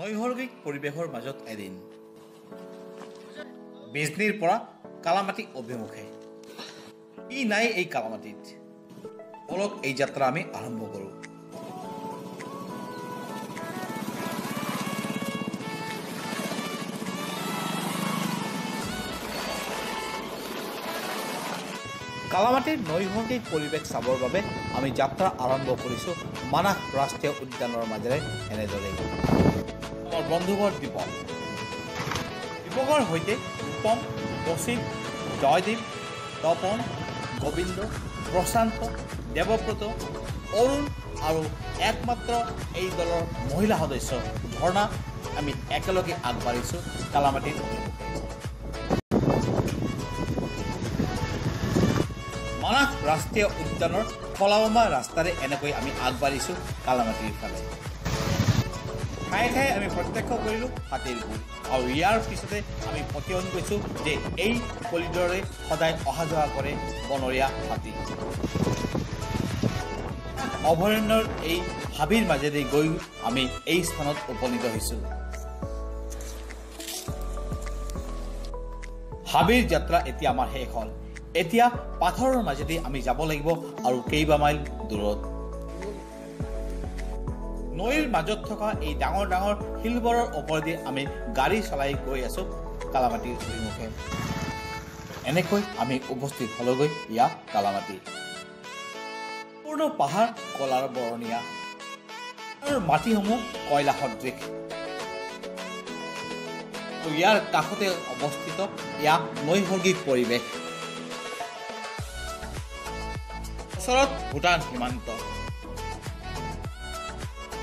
নৈসৰ্গিক পৰিৱেশৰ মাজত এদিন। বিজনীৰ পৰা কালামাটি অভিমুখে। ই নাই এই কালামাটিত? অলপ এই যাত্ৰা আমি আৰম্ভ কৰোঁ। কালামাটিৰ নৈসৰ্গিক পৰিৱেশ চাবৰ বাবে আমি যাত্ৰা আৰম্ভ কৰিছোঁ মানাস ৰাষ্ট্ৰীয় উদ্যানৰ মাজেৰে। এনেদৰেই। মোৰ বন্ধুবৰ দীপক দীপকৰ সৈতে ৰূপম কৌশিক জয়দীপ তপন গোবিন্দ প্ৰশান্ত দেৱব্ৰত অৰুণ আৰু একমাত্ৰ এই দলৰ মহিলা সদস্য। ঝৰ্ণা আমি একেলগে আগবাঢ়িছোঁ। অভিমুখে মানাস ৰাষ্ট্ৰীয় উদ্যানৰ কলাবমা ৰাস্তাৰে এনেকৈ আমি আগবাঢ়িছোঁ কালামাটিৰ ফালে। ঠায়ে ঠায়ে আমি প্ৰত্যক্ষ কৰিলোঁ হাতীৰ গোল আৰু ইয়াৰ পিছতে আমি পতিয়ন গৈছোঁ যে এই কলিডৰে সদায় অহা যোৱা কৰে বনৰীয়া হাতী। অভয়াৰণ্যৰ এই হাবিৰ মাজেদি গৈ আমি এই স্থানত উপনীত হৈছোঁ। হাবিৰ যাত্ৰা এতিয়া আমাৰ শেষ হ'ল। এতিয়া পাথৰৰ মাজেদি আমি যাব লাগিব আৰু কেইবা মাইল দূৰত। নৈৰ মাজত থকা এই ডাঙৰ ডাঙৰ শিলবোৰৰ ওপৰেদি আমি গাড়ী চলাই গৈ আছো কালামাটিৰ অভিমুখে। এনেকৈ আমি উপস্থিত হলোগৈ ইয়া কালামাটি। পূৰ্ণ পাহাৰ কলাৰ বৰণীয়া। আৰু মাটিসমূহ কয়লা সদৃশ ইয়াৰ কাষতে অৱস্থিত এয়া নৈসৰ্গিক পৰিৱেশ। ওচৰত ভূটান সীমান্ত।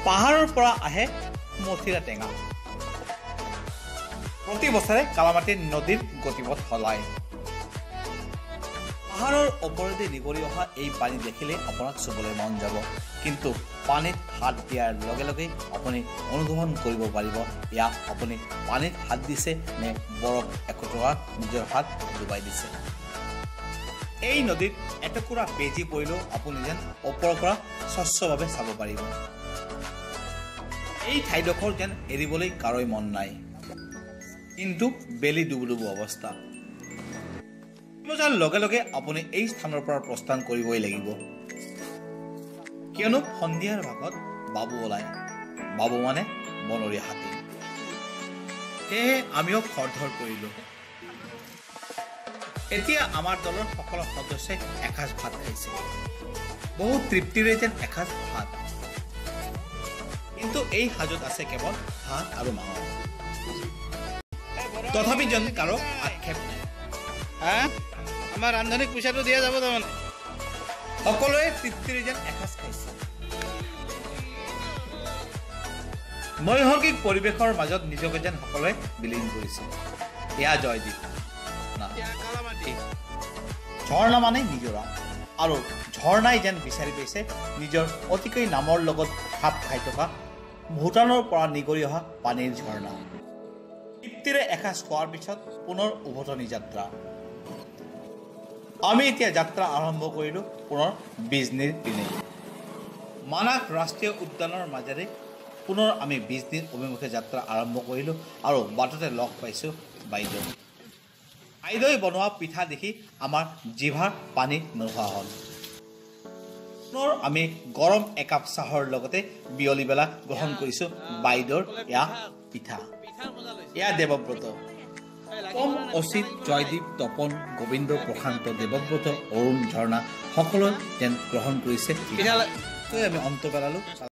পাহাৰৰ পৰা আহে মথিৰা টেঙা। প্ৰতি বছৰে কালামাটি নদীৰ গতিপথ সলায়। পাহাৰৰ ওপৰেদি নিগৰি অহা এই পানী দেখিলে আপোনাক চুবলৈ মন যাব। কিন্তু পানীত হাত দিয়াৰ লগে লগে আপুনি অনুধাৱন কৰিব পাৰিব ইয়াক আপুনি পানীত হাত দিছে নে বৰফ একোটৰা নিজৰ হাত ডুবাই দিছে? এই নদীত এটুকুৰা বেজী পৰিলেও আপুনি যেন ওপৰৰ পৰা স্বচ্ছভাৱে চাব পাৰিব। এই ঠাইডোখৰ যেন এৰিবলৈ কাৰোই মন নাই। কিন্তু বেলি ডুবুডুবু অৱস্থা। লগে লগে আপুনি এই স্থানৰ পৰা প্ৰস্থান কৰিবই লাগিব। কিয়নো সন্ধিয়াৰ ভাগত বাবু ওলায়। বাবু মানে বনৰীয়া হাতী। সেয়েহে আমিও খৰধৰ কৰিলোঁ। এতিয়া আমাৰ দলৰ সকলো সদস্যই এসাঁজ ভাত খাইছে। বহু তৃপ্তিৰে যেন এসাঁজ ভাত কিন্তু এই সাজত আছে কেৱল ভাত আৰু মাংস। তথাপি যেন কাৰো আক্ষেপ নাই। আমাৰ ৰান্ধনীক পইচাটো দিয়া যাব তাৰমানে। সকলোৱে তৃপ্তিৰে যেন এসাঁজ খাইছে। নৈসৰ্গিক পৰিৱেশৰ মাজত নিজকে যেন সকলোৱে বিলীন কৰিছে। এয়া জয়দীপ না ঝৰ্ণা মানে নিজৰা আৰু ঝৰ্ণাই যেন বিচাৰি পাইছে নিজৰ অতিকৈ নামৰ লগত খাপ খাই থকা ভূটানৰ পৰা নিগৰি অহা পানীৰ ঝৰ্ণা। তৃপ্তিৰে এসাঁজ খোৱাৰ পিছত পুনৰ উভতনি যাত্ৰা। আমি এতিয়া যাত্ৰা আৰম্ভ কৰিলোঁ পুনৰ বিজনীৰ পিনে। মানাস ৰাষ্ট্ৰীয় উদ্যানৰ মাজেৰে পুনৰ আমি বিজনীৰ অভিমুখে যাত্ৰা আৰম্ভ কৰিলোঁ আৰু বাটতে লগ পাইছোঁ বাইদেউ। আইদৈ বনোৱা পিঠা দেখি আমাৰ জিভাৰ পানী নোহোৱা হ'ল। পুনৰ আমি গৰম একাপ চাহৰ লগতে বিয়লি বেলা গ্ৰহণ কৰিছোঁ। বাইদেউৰ এয়া পিঠা। এয়া দেৱব্ৰত। কম অচিত জয়দীপ তপন গোবিন্দ প্ৰশান্ত দেৱব্ৰত অৰুণ ঝৰ্ণা সকলোৱে যেন গ্ৰহণ কৰিছে আমি অন্ত পেলালোঁ